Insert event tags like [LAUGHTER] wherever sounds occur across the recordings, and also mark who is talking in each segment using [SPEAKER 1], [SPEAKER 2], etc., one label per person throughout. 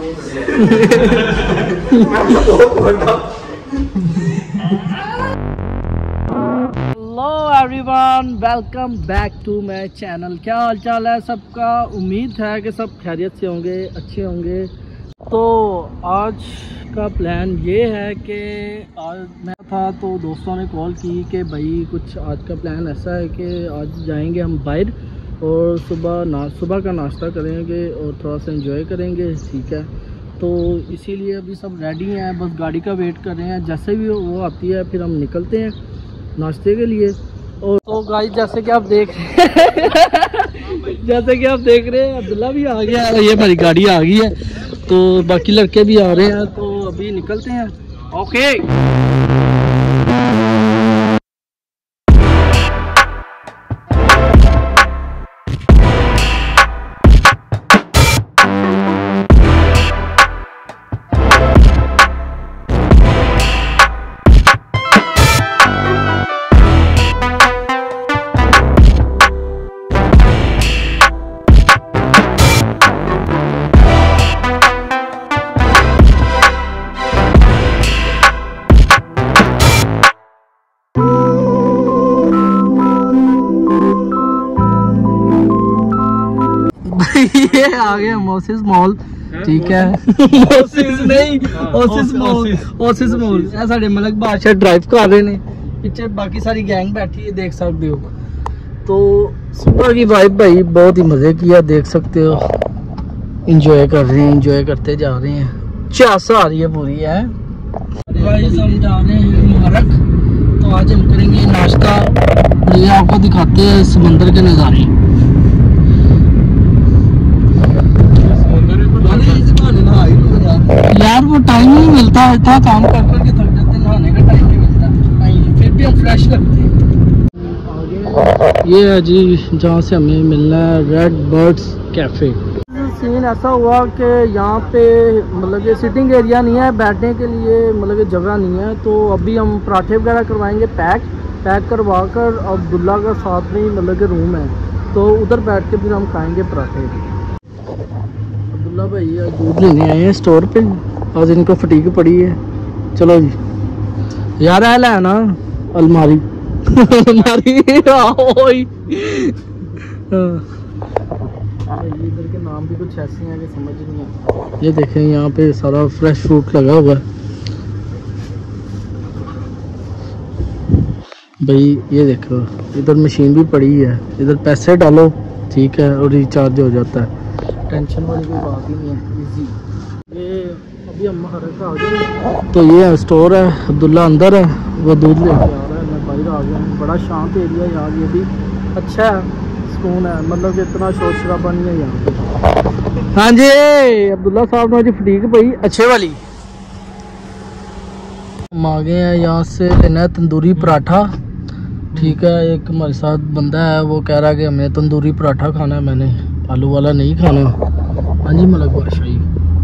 [SPEAKER 1] Hello everyone welcome back to my channel क्या हाल चाल है सबका? उम्मीद है कि सब खैरियत से होंगे, अच्छे होंगे। तो आज का प्लान ये है कि आज मैं था तो दोस्तों ने कॉल की कि भाई कुछ आज का प्लान ऐसा है कि आज जाएँगे हम बाहर। और सुबह ना, सुबह का नाश्ता करेंगे और थोड़ा सा इंजॉय करेंगे, ठीक है? तो इसीलिए अभी सब रेडी हैं, बस गाड़ी का वेट कर रहे हैं। जैसे भी वो आती है, फिर हम निकलते हैं नाश्ते के लिए। और तो गाइस जैसे कि आप देख [LAUGHS] जैसे कि आप देख रहे हैं, अब्दुल्ला भी आ गया है, ये हमारी गाड़ी आ गई है। तो बाकी लड़के भी आ रहे हैं तो अभी निकलते हैं। ओके ये आ गया मोसिस मॉल ठीक है [LAUGHS] मोसिस नहीं ओसिस मॉल ओसिस मॉल ਇਹ ਸਾਡੇ ਮਲਕ ਬਾਦਸ਼ਾਹ ਡਰਾਈਵ ਕਰ ਰਹੇ ਨੇ ਪਿੱਛੇ ਬਾਕੀ ਸਾਰੀ ਗੈਂਗ बैठी है देख सकते हो तो सुबह की वाइब भाई बहुत ही मज़े की है देख सकते हो इंजॉय कर रहे हैं इंजॉय करते जा रहे हैं चास आ रही है पूरी है गाइस हम जा रहे हैं मुबारक तो आज हम करेंगे नाश्ता ये आपको दिखाते हैं समंदर के नज़ारे यार वो टाइम नहीं मिलता है इतना काम कर कर के थक जाते हैं, नहाने का टाइम नहीं मिलता नहीं, फिर भी हम फ्रेश लगते हैं। ये है जी जहाँ से हमें मिलना है रेड बर्ड्स कैफ़े सीन ऐसा हुआ कि यहाँ पे मतलब कि सिटिंग एरिया नहीं है बैठने के लिए मतलब कि जगह नहीं है तो अभी हम पराठे वगैरह करवाएँगे पैक पैक करवा कर अब्दुल्ला का साथ में ही मतलब कि रूम है। तो उधर बैठ के फिर हम खाएँगे पराठे। अब्दुल्ला भाई आज दूध लेने आए हैं स्टोर पे। आज इनको फटीक पड़ी है चलो जी यार है है ना अलमारी अलमारी इधर के नाम भी कुछ ऐसे हैं कि समझ नहीं आता ये देखें यहाँ पे सारा फ्रेश फ्रूट लगा हुआ है भाई ये देखो इधर मशीन भी पड़ी है इधर पैसे डालो ठीक है और रिचार्ज हो जाता है टेंशन वाली कोई बात ही नहीं है इजी ये अभी हम हरक आ गए तो ये है स्टोर है अब्दुल्ला अंदर है वो दूध ले। बाहर आ गया बड़ा शांत एरिया यहाँ ये भी अच्छा है सुकून है मतलब कि इतना शोर शराबा नहीं है यहाँ हाँ जी अब्दुल्ला साहब ने फटीक भाई अच्छे वाली। मांगे हैं यहाँ से लेना है तंदूरी पराठा। ठीक है एक हमारे साथ बंदा है वो कह रहा है कि हमें तंदूरी पराठा खाना है मैंने आलू वाला नहीं खाना। हाँ जी मलक बादशाही।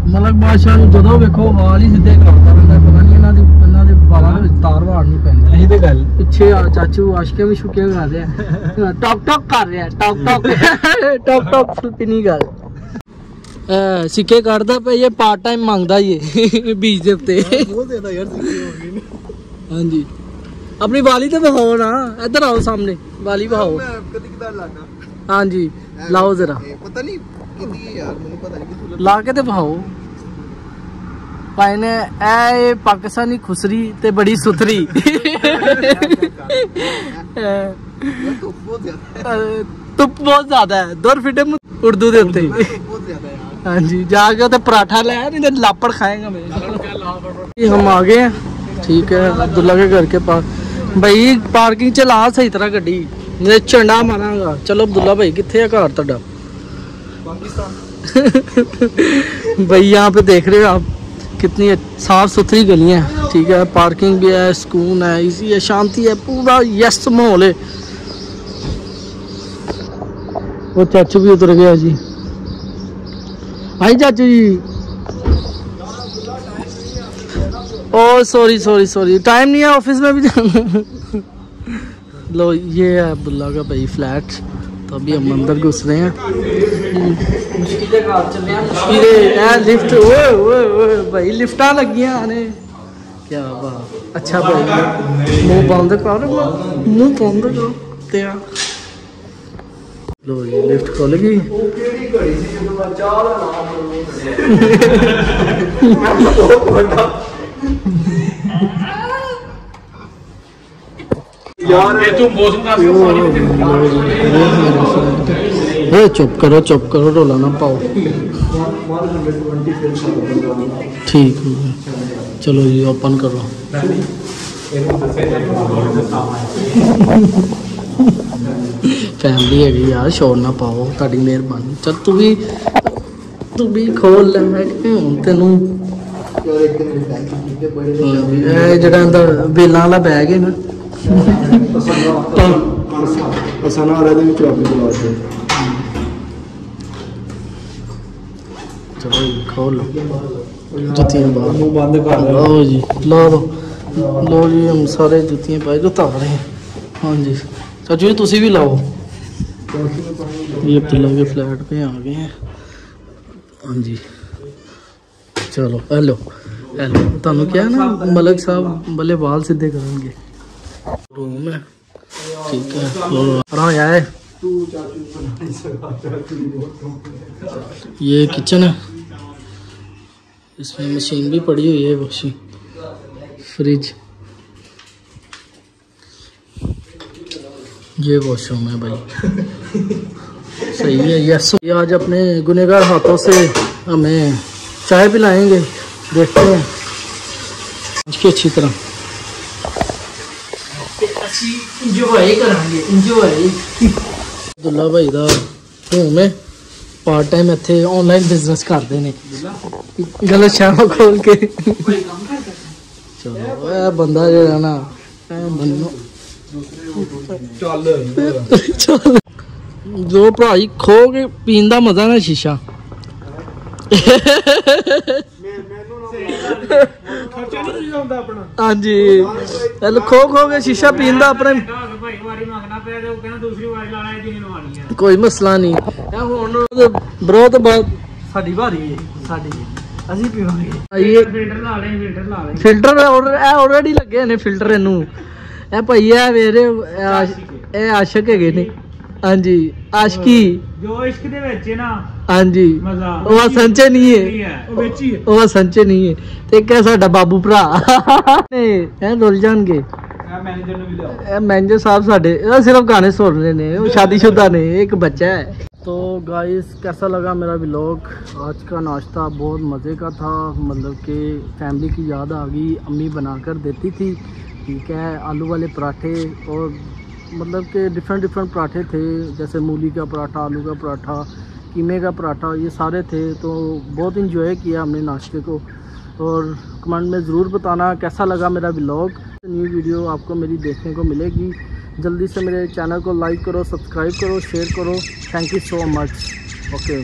[SPEAKER 1] ਮਲਕ ਬਾਦਸ਼ਾਹ ਨੂੰ ਜਦੋਂ ਵੇਖੋ ਵਾਲ ਹੀ ਸਿੱਧੇ ਕਰਦਾ ਰਹਿੰਦਾ ਪਤਾ ਨਹੀਂ ਇਹਨਾਂ ਦੇ ਇਹਨਾਂ ਦੇ ਵਾਲਾਂ ਵਿੱਚ ਤਾਰ ਵਾੜ ਨਹੀਂ ਪੈਂਦੀ।
[SPEAKER 2] ਇਹੀ ਤੇ ਗੱਲ।
[SPEAKER 1] ਪਿੱਛੇ ਆ ਚਾਚੂ ਆਸ਼ਕੇ ਵੀ ਸ਼ੁਕਿਆ ਕਰ ਰਿਹਾ। [LAUGHS] ਟੌਕ ਟੌਕ ਕਰ ਰਿਹਾ ਟੌਕ ਟੌਕ। [LAUGHS] ਟੌਕ ਟੌਕ ਫਿਲਪੀਨੀ ਗੱਲ। ਸਿੱਕੇ ਕੱਢਦਾ ਪਿਆ ਇਹ ਪਾਰਟ ਟਾਈਮ ਮੰਗਦਾ ਇਹ ਬੀਜ ਦੇ ਉੱਤੇ।
[SPEAKER 2] ਬਹੁਤ ਜ਼ਿਆਦਾ ਯਾਰ ਸਿੱਖੀ ਹੋਣੀ ਨੇ।
[SPEAKER 1] ਹਾਂਜੀ। ਆਪਣੀ ਵਾਲੀ ਤੇ ਵਿਖਾਓ ਨਾ ਇੱਧਰ ਆਓ ਸਾਹਮਣੇ ਵਾਲੀ ਵਿਖਾਓ।
[SPEAKER 2] ਮੈਂ ਕਦੀ ਕਦਾਰ ਲਾਣਾ
[SPEAKER 1] हाँ जी लाओ
[SPEAKER 2] जरा पता नहीं ਕਿੰਦੀ ਯਾਰ ਮੈਨੂੰ ਪਤਾ ਨਹੀਂ ਕਿ ਤੂੰ
[SPEAKER 1] ਲਾ ਕੇ ਤੇ ਭਾਓ ਪਾਇਨੇ ਐ ਪਾਕਿਸਤਾਨੀ ਖੁਸਰੀ ਤੇ ਬੜੀ ਸੁਥਰੀ
[SPEAKER 2] ਧੁੱਪ ਬਹੁਤ ਜ਼ਿਆਦਾ ਹੈ
[SPEAKER 1] ਦੁਰ ਫਿਟੇ ਉਰਦੂ ਦੇ ਉੱਤੇ ਹਾਂਜੀ ਜਾ ਕੇ ਤੇ ਪਰਾਠਾ ਲੈ ਨਹੀਂ ਤੇ ਲਾਪੜ ਖਾਏਗਾ ਮੇਰੇ ਹਮ ਆ ਗਏ ठीक है अब्दुल्ला के घर के पास भाई पार्किंग चला सही तरह गड्डी मैं झंडा मारांगा चलो अब्दुल्ला भाई कितने है घर ਤੁਹਾਡਾ
[SPEAKER 2] ਪਾਕਿਸਤਾਨ
[SPEAKER 1] भाई यहाँ पे देख रहे हो आप कितनी साफ सुथरी गलियां हैं ठीक है पार्किंग भी है सुकून है इजी है शांति है पूरा यस माहौल है वो चाचू भी उतर गया जी आई चाचू जी oh sorry sorry sorry time नहीं है ऑफिस में भी जाना लो ये है अब्दुल्ला का भाई फ्लैट तो अभी हम अंदर घुस रहे हैं। मुश्किलें लिफ्ट ओए ओए ओए भाई लिफ्टा लगियाँ आने। क्या बात। अच्छा भाई मुँह बंद कर मुँह बंद कर। तेरा। लो जी लिफ्ट खुल गई। [LAUGHS] ਏ ਚੁੱਪ ਕਰੋ ਚੁੱਪ ਕਰੋ ਰੋਲਾ ਨਾ ਪਾਓ। ਠੀਕ ਹੋ ਚਲੋ ਜੀ ਓਪਨ ਕਰੋ। ਫੈਮਲੀ ਹੈਗੀ ਯਾਰ ਸ਼ੋਰ ਨਾ ਪਾਓ ਤੁਹਾਡੀ ਮਿਹਰਬਾਨੀ। ਚਲ ਤੂੰ ਵੀ ਤੂੰ ਵੀ ਖੋਲ ਲੈ ਤੈਨੂੰ। ਇਹ ਜਿਹੜਾ ਅੰਦਰ ਬੇਲਾਂ ਵਾਲਾ ਬੈਗ ਹੈ ਨਾ
[SPEAKER 2] Sana arada bir cevap
[SPEAKER 1] veriyorlar. ਚਲੋ ਖੋਲ ਲਓ ਜੁੱਤੀਆਂ ਬਾਹਰ
[SPEAKER 2] ਨੂੰ ਬੰਦ ਕਰ
[SPEAKER 1] ਲਓ ਜੀ ਲਾ ਦੋ ਲੋ ਜੀ ਹਮ ਸਾਰੇ ਜੁੱਤੀਆਂ ਪਾਏ ਜੋ ਤਾਂ ਰਹੇ ਹਾਂਜੀ ਚਾਚੂ ਜੀ ਤੁਸੀਂ ਵੀ ਲਾਓ ਇਹ ਅਬਦੁੱਲਾ ਦੇ ਫਲੈਟ ਤੇ ਆ ਗਏ ਹਾਂ ਹਾਂਜੀ ਚਲੋ ਹੈਲੋ ਹੈਲੋ ਤੁਹਾਨੂੰ ਕਿਹਾ ਨਾ, ਮਲਕ ਸਾਹਿਬ ਬੱਲੇ ਵਾਲ ਸਿੱਧੇ ਕਰਨਗੇ रूम है। ठीक है और
[SPEAKER 2] आए
[SPEAKER 1] ये किचन है। इसमें मशीन भी पड़ी हुई है वॉशिंग फ्रिज ये वॉशरूम है भाई। सही है यस ये आज अपने गुनेगार हाथों से हमें चाय पिलाएँगे। देखते हैं। अच्छी तरह। ਇੰਜੋਏ ਕਰਾਂਗੇ ਇੰਜੋਏ ਅਬਦੁੱਲਾ ਭਾਈ ਦਾ ਹੋਮ ਹੈ। ਪਾਰਟ ਟਾਈਮ ਇੱਥੇ ਆਨਲਾਈਨ ਬਿਜ਼ਨਸ ਕਰਦੇ ਨੇ। ਗਲਤ ਸ਼ਾਮਾ ਖੋਲ ਕੇ। ਚਲੋ ਇਹ ਬੰਦਾ ਜਿਹੜਾ ਨਾ ਇਹ ਬੰਦਾ
[SPEAKER 2] ਚੱਲ
[SPEAKER 1] ਚੱਲ। ਜੋ ਭਾਈ ਖੋ ਕੇ ਪੀਣ ਦਾ ਮਜ਼ਾ ਨਾ ਸ਼ੀਸ਼ਾ।
[SPEAKER 2] ਖਰਚਾ ਨਹੀਂ ਜਾਂਦਾ ਆਪਣਾ।
[SPEAKER 1] ਹਾਂਜੀ। ਇਹ ਖੋ ਖੋ ਕੇ ਸ਼ੀਸ਼ਾ ਪੀਣ ਦਾ ਆਪਣੇ
[SPEAKER 3] ਭਾਈ ਵਾਰੀ ਮੰਗਣਾ ਪਿਆ ਤੇ ਉਹ ਕਹਿੰਦਾ ਦੂਸਰੀ ਵਾਰੀ ਲਾਣਾ ਇਹਦੀ ਨਹੀਂ ਲਵਾਣੀ ਹੈ
[SPEAKER 1] ਕੋਈ ਮਸਲਾ ਨਹੀਂ। ਇਹ ਹੁਣ ਬਰੋ ਤੋਂ ਬਾਅਦ ਸਾਡੀ ਵਾਰੀ ਹੈ ਸਾਡੀ। ਅਸੀਂ ਪੀਵਾਂਗੇ। ਇਹ
[SPEAKER 3] ਫਿਲਟਰ ਲਾ ਲੈ ਫਿਲਟਰ ਲਾ ਲੈ।
[SPEAKER 1] ਫਿਲਟਰ ਇਹ ਆਲਰੇਡੀ ਲੱਗੇ ਨੇ ਫਿਲਟਰ ਇਹਨੂੰ। ਇਹ ਭਈ ਇਹ ਮੇਰੇ ਇਹ ਆਸ਼- ਇਹ ਆਸ਼ਕ ਹੈਗੇ ਨੇ। ਹਾਂਜੀ ਆਸ਼ਕੀ
[SPEAKER 3] ਜੋ ਇਸ਼ਕ ਦੇ ਵਿੱਚ ਹੈ ਨਾ
[SPEAKER 1] ਹਾਂਜੀ
[SPEAKER 3] ਮਜ਼ਾ
[SPEAKER 1] ਉਹ ਅਸਲ 'ਚ ਨਹੀਂ
[SPEAKER 3] ਕੀ
[SPEAKER 1] ਹੈ
[SPEAKER 3] ਹੈ ਉਹ ਵਿੱਚ ਹੀ ਹੈ
[SPEAKER 1] ਉਹ ਅਸਲ 'ਚ ਨਹੀਂ ਹੈ ਤੇ ਇੱਕ ਹੈ ਸਾਡਾ ਬਾਬੂ ਭਰਾ ਨੇ ਇਹ ਰੁੱਲ ਜਾਣਗੇ
[SPEAKER 3] ਇਹ ਮੈਨੇਜਰ ਨੂੰ ਵੀ ਲਿਆਓ
[SPEAKER 1] ਇਹ ਮੈਨੇਜਰ ਸਾਹਿਬ ਸਾਡੇ ਇਹ ਸਿਰਫ ਗਾਣੇ ਸੁਣ ਰਹੇ ਨੇ वो शादीशुदा ने एक बच्चा है तो गाइस कैसा लगा मेरा व्लॉग आज का नाश्ता बहुत मज़े का था मतलब कि फैमिली की याद आ गई अम्मी बनाकर देती थी ठीक है आलू वाले पराठे और मतलब कि डिफरेंट डिफरेंट पराठे थे, जैसे मूली का पराठा, आलू का पराठा, कीमे का पराठा, ये सारे थे तो बहुत इन्जॉय किया हमने नाश्ते को। और कमेंट में ज़रूर बताना कैसा लगा मेरा ब्लॉग न्यू वीडियो आपको मेरी देखने को मिलेगी। जल्दी से मेरे चैनल को लाइक करो सब्सक्राइब करो शेयर करो। Thank you so much okay